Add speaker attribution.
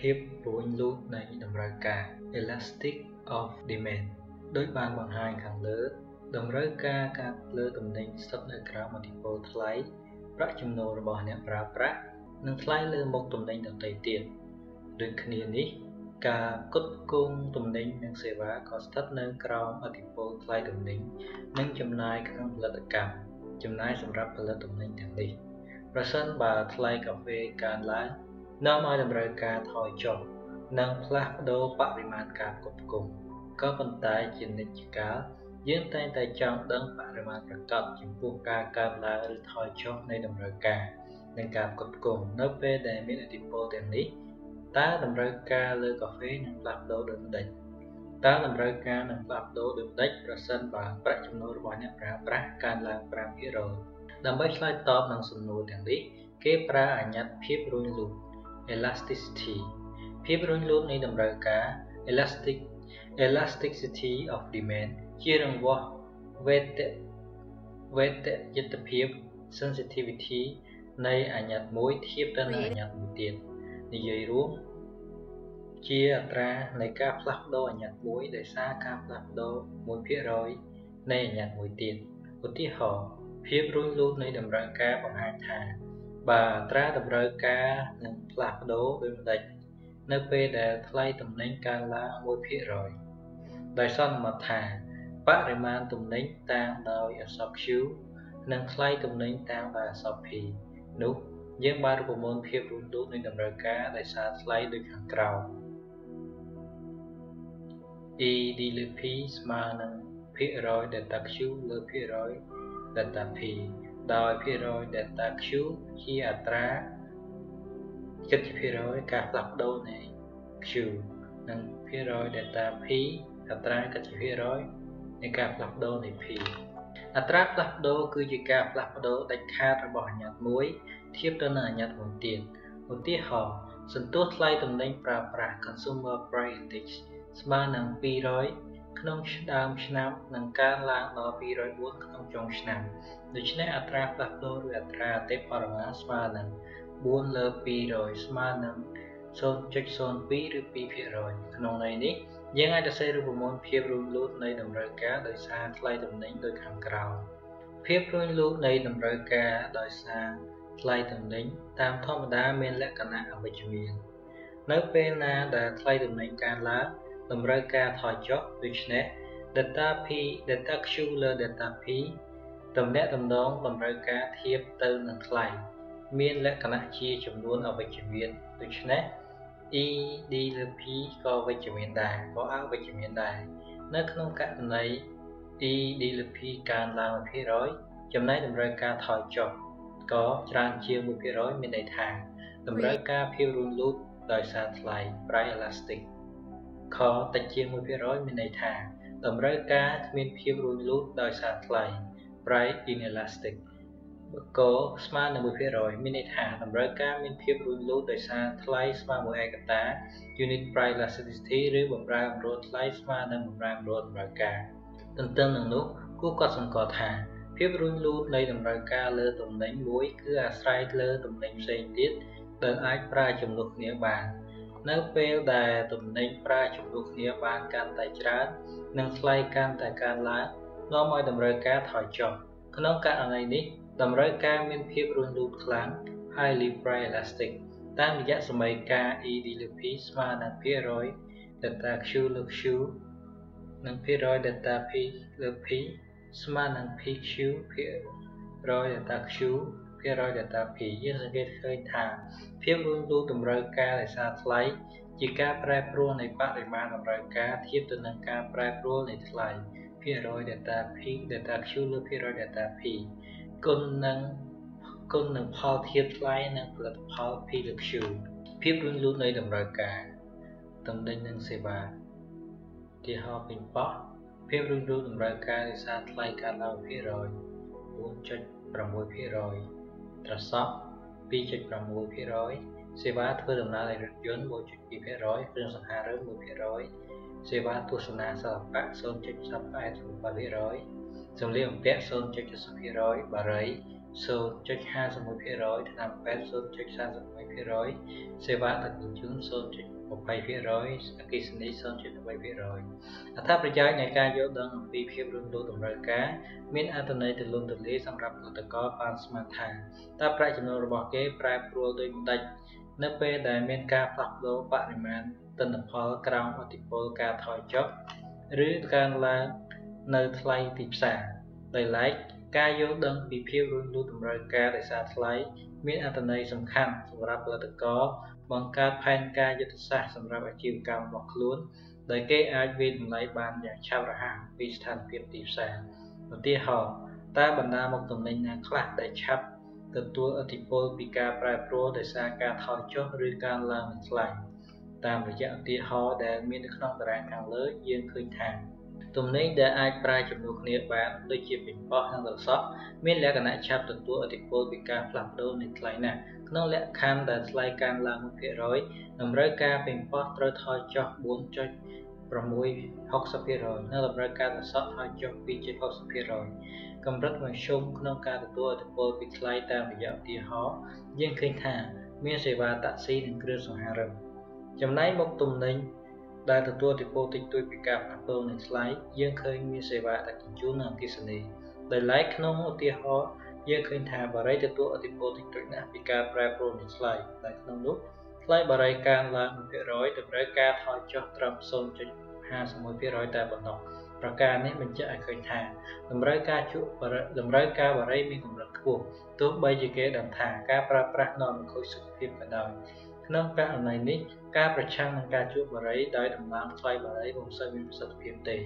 Speaker 1: ភាពរួញលូតនៃតម្រូវការ Elastic of Demand ដោយបានបង្ហាញខាងលើតម្រូវការការលើទំនិញស្ថិតនៅក្រោមឥទ្ធិពលថ្លៃប្រាក់ចំណូលរបស់អ្នកប្រើប្រាស់និងថ្លៃលើមុខទំនិញដទៃទៀតដូចគ្នានេះការគុតគងទំនិញនិងសេវាក៏ស្ថិតនៅក្រោមឥទ្ធិពលថ្លៃទំនិញនិងចំណាយក្នុងផលិតកម្មចំណាយសម្រាប់ផលិតទំនិញទាំងនេះប្រសិនបើថ្លៃកាហ្វេកើនឡើង នាំឲ្យតម្រូវការថយចុះនិងផ្លាស់ប្ដូរបរិមាណការផ្គត់ផ្គង់ក៏ប៉ុន្តែជានិច្ចកាលយើងតែងតែចង់ដឹងបរិមាណប្រកបចំពោះការកើនឡើងឬថយចុះនៃតម្រូវការនិងការផ្គត់ផ្គង់នៅពេលដែលមានឥទ្ធិពលទាំងនេះតើតម្រូវការលើកាហ្វេនឹងផ្លាស់ប្ដូរដូចម្តេចតើតម្រូវការនឹងផ្លាស់ប្ដូរដូចម្តេចប្រសិនបើប្រាក់ចំណូលរបស់អ្នកប្រើប្រាស់កើនឡើង5%ដើម្បីឆ្លើយតបនឹងសំណួរទាំងនេះគេប្រើអាញ្ញត្តិភាពរុញលូត elasticity ភាពរុញលូតនៃតម្រូវការ elastic elasticity of demand ជារង្វាស់វេទវេទយត្តភាព sensitivity នៃអាញ្ញត្តិមួយធៀបទៅនឹងអាញ្ញត្តិមួយទៀតនិយាយរួមជាអត្រានៃការផ្លាស់ប្ដូរអាញ្ញត្តិមួយដោយសារការផ្លាស់ប្ដូរ1%នៃអាញ្ញត្តិមួយទៀតឧទាហរណ៍ភាពរុញលូតនៃតម្រូវការបង្ហាញថា បើអត្រាតម្រូវការនឹងផ្លាស់ប្ដូរដូចម្តេចនៅពេលដែលថ្លៃទំនិញកើនឡើង1%ដោយសន្មតថាបរិមាណទំនិញតាមដោយអក្សរ Q និងថ្លៃទំនិញតាមដោយអក្សរ P នោះយើងបានរូបមន្តភាពរស់លូតនៃតម្រូវការដោយសារថ្លៃដូចខាងក្រោម E D លើ P ស្មើនឹងភាគរយ delta Q លើភាគរយ delta P ដោយភាគរយ delta Q ជាអត្រា70%ការផ្លាស់ប្ដូរនៃ Q និងភាគរយ delta P អត្រា70%នៃការផ្លាស់ប្ដូរនៃ P អត្រាផ្លាស់ប្ដូរគឺជាការផ្លាស់ប្ដូរដាច់ខាតរបស់អាញ្ញត្តិមួយធៀបទៅនឹងអាញ្ញត្តិមួយទៀតឧទាហរណ៍សន្ទុះថ្លៃទំនិញប្រើប្រាស់ Consumer Price Index ស្មើនឹង200 ក្នុងដើមឆ្នាំនិងកើនឡើងដល់204ក្នុងចុងឆ្នាំដូច្នេះអត្រាផ្លាស់ប្ដូរឬអត្រាអតិបរមាស្មើនឹង4លើ200ស្មើនឹង0.02ឬ2%ក្នុងន័យនេះយើងអាចសរសេររូបមន្តភាពរួញលូតនៃតម្រូវការដោយសារថ្លៃទំនិញដូចខាងក្រោមភាពរួញលូតនៃតម្រូវការដោយសារថ្លៃទំនិញតាមធម្មតាមានលក្ខណៈអវិជ្ជមាន នៅពេលណាដែលថ្លៃទំនិញកើនឡើង តម្រូវការថយចុះដូច្នេះ delta P delta Q លើ delta P តំណាក់តំណងតម្រូវការធៀបទៅនឹងថ្លៃមានលក្ខណៈជាចំនួនអវិជ្ជមានដូច្នេះ E D លើ P ក៏វិជ្ជមានដែរក៏អវិជ្ជមានដែរនៅក្នុងករណី E D លើ P កើនឡើង1%ចំណែកតម្រូវការថយចុះក៏ច្រើនជាង1%មានន័យថាតម្រូវការភាពរលូតដោយសារថ្លៃ price elastic ខតិចជាង1%មានន័យថា តម្រូវការគ្មានភាពរលូតដោយសារថ្លៃ price inelastic កស្មើនឹង1%មានន័យថាតម្រូវការមានភាពរួញលូតដោយសារថ្លៃស្មើមួយឯកតា unit price elasticity ឬបម្រែបម្រួលថ្លៃស្មើនឹងបម្រែបម្រួលតម្រូវការទន្ទឹមនឹងនោះគួរកត់សម្គាល់ថាភាពរួញលូតនៃតម្រូវការលើទំនិញមួយគឺអាស្រ័យលើទំនិញផ្សេងទៀតដែលអាចប្រើជំនួសគ្នាបាន នៅពេលដែលទំនិញប្រើជំនួសគ្នាបានកាន់តែច្រើននិងថ្លៃកាន់តែកើនឡើងនាំឲ្យតម្រូវការថយចុះក្នុងករណីនេះតម្រូវការមានភាពរលូតខ្លាំង highly price elastic តាមរយៈសមីការ ED លើ P ស្មើនឹងភាគរយ delta Q លើ Q និងភាគរយ delta P លើ P ស្មើនឹង PQ ភាគរយ delta Q ភាគរយ delta P យើងសង្កេតឃើញថាភាពរលូតតម្រូវការដោយសារថ្លៃជាការប្រែប្រួលនៃបរិមាណតម្រូវការធៀបទៅនឹងការប្រែប្រួលនៃថ្លៃភាគរយ delta P delta Q លើភាគរយ delta P គុណនឹងគុណនឹងផលធៀបថ្លៃនិងផលិតផល P លើ Q ភាពរលូតនៃតម្រូវការតំណែងនិងសេវាទីហោពេញប៉ោះភាពរលូតតម្រូវការដោយសារថ្លៃកើនឡើងភាគរយ4.6% ត្រសក់2.6%សេវាធ្វើដំណើរដោយរថយន្ត1.2%គ្រឿងសង្ហារឹម1%សេវាទស្សនាសិល្បៈ0.38%សម្លៀកបំពាក់0.70%បារី 0.51%ថ្នាំពេទ្យ0.31%សេវាដឹកជញ្ជូន0.20%អគិសនី0.13%អត្ថប្រយោជន៍នៃការយល់ដឹងអំពីភាពរលូនតម្រូវការមានអត្ថន័យទូលំទូលាយសម្រាប់ផលិតករបានស្មានថាតើប្រាក់ចំណូលរបស់គេប្រែប្រួលដូចម្តេចនៅពេលដែលមានការផ្លាស់ប្ដូរបរិមាណទិន្នផលក្រោមឥទ្ធិពលការថយចុះឬកើនឡើងនៅថ្លៃទីផ្សារដោយឡែក ការយល់ដឹងពីភាពរលូនតម្រូវការដោយសារថ្លៃមានអត្ថន័យសំខាន់សម្រាប់ផលិតករបង្កើតផែនការយុទ្ធសាស្ត្រសម្រាប់អាជីវកម្មរបស់ខ្លួនដោយគេអាចវិនិច្ឆ័យបានយ៉ាងឆាប់រហ័សពីស្ថានភាពទីផ្សារឧទាហរណ៍តើបណ្ដាមុខទំនិញណាខ្លះដែលឆាប់ទទួលឥទ្ធិពលពីការប្រែប្រួលដោយសារការថយចុះឬការឡើងនៃថ្លៃតាមរយៈឧទាហរណ៍ដែលមាននៅក្នុងតារាងខាងលើយើងឃើញថា ទំនិញដែលអាចប្រើជំនួសគ្នាបានដូចជាប៉េងប៉ោះនិងត្រសក់មានលក្ខណៈឆាប់ទទួលឥទ្ធិពលពីការផ្លាស់ប្ដូរនៃថ្លៃណាស់ក្នុងលក្ខខណ្ឌដែលថ្លៃកើនឡើង1%តម្រូវការប៉េងប៉ោះត្រូវថយចុះ4.660%និងតម្រូវការត្រសក់ថយចុះ2.60%កម្រិតមធ្យមក្នុងការទទួលឥទ្ធិពលពីថ្លៃតាមរយៈឧទាហរណ៍យើងឃើញថា មានសេវាតាក់ស៊ីនិងគ្រឿងសង្ហារិមចំណែកមុខទំនិញ ដែលទទួលឥទ្ធិពលតិចតួចពីការផ្លាស់ប្ដូរនៃថ្លៃយើងឃើញមានសេវាដឹកជញ្ជូននិងអគ្គិសនីដោយឡែកក្នុងឧទាហរណ៍យើងឃើញថាបារីទទួលឥទ្ធិពលតិចតួចណាស់ពីការប្រែប្រួលនៃថ្លៃដែលក្នុងនោះថ្លៃបារីកើនឡើង1%តម្រូវការថយចុះត្រឹម0.51%តែប៉ុណ្ណោះប្រការនេះបញ្ជាក់ឲ្យឃើញថាតម្រូវការជក់តម្រូវការបារីមានកម្រិតខ្ពស់ទោះបីជាគេដឹងថាការប្រើប្រាស់នាំមកខូចសុខភាពក៏ដោយ ក្នុងករណីនេះ ការប្រឆាំងនឹងការជក់បារីដោយដំឡើងថ្លៃបារីពុំសូវមានប្រសិទ្ធភាពទេ